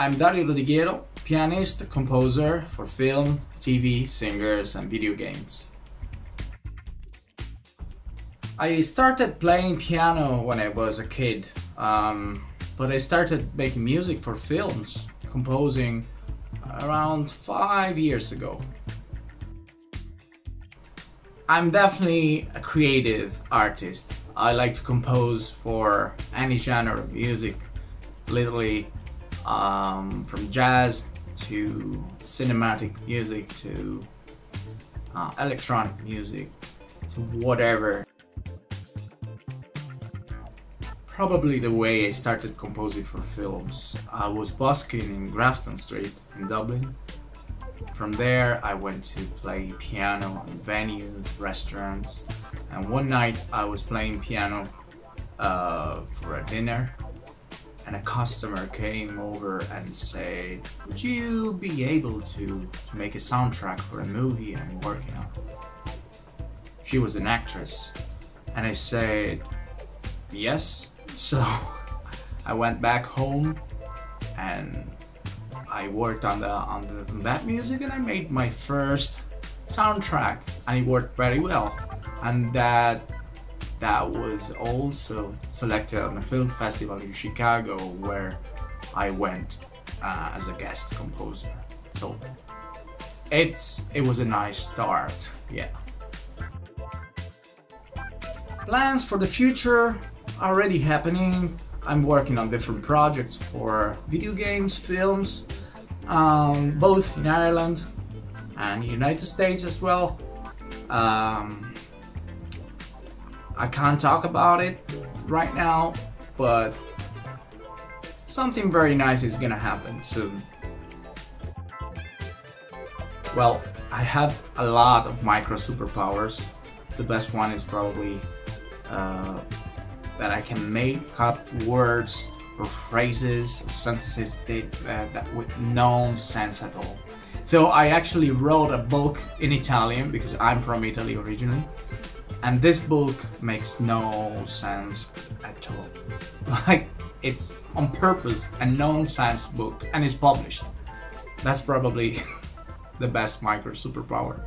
I'm Dario Rodighiero, pianist, composer for film, TV, singers, and video games. I started playing piano when I was a kid, um, but I started making music for films, composing around five years ago. I'm definitely a creative artist. I like to compose for any genre of music, literally um, from jazz to cinematic music to uh, electronic music to whatever. Probably the way I started composing for films. I was busking in Grafton Street in Dublin. From there, I went to play piano in venues, restaurants, and one night I was playing piano uh, for a dinner and a customer came over and said, would you be able to, to make a soundtrack for a movie I'm working on? She was an actress and I said, yes. So I went back home and I worked on the on the that music and I made my first soundtrack and it worked very well and that that was also selected on a film festival in Chicago where I went uh, as a guest composer so it's it was a nice start yeah plans for the future already happening. I'm working on different projects for video games, films, um, both in Ireland and United States as well. Um, I can't talk about it right now, but something very nice is gonna happen soon. Well, I have a lot of micro superpowers. The best one is probably uh, that I can make up words or phrases or sentences that, uh, that with no sense at all. So I actually wrote a book in Italian because I'm from Italy originally. And this book makes no sense at all. Like, it's on purpose a nonsense book and it's published. That's probably the best micro superpower.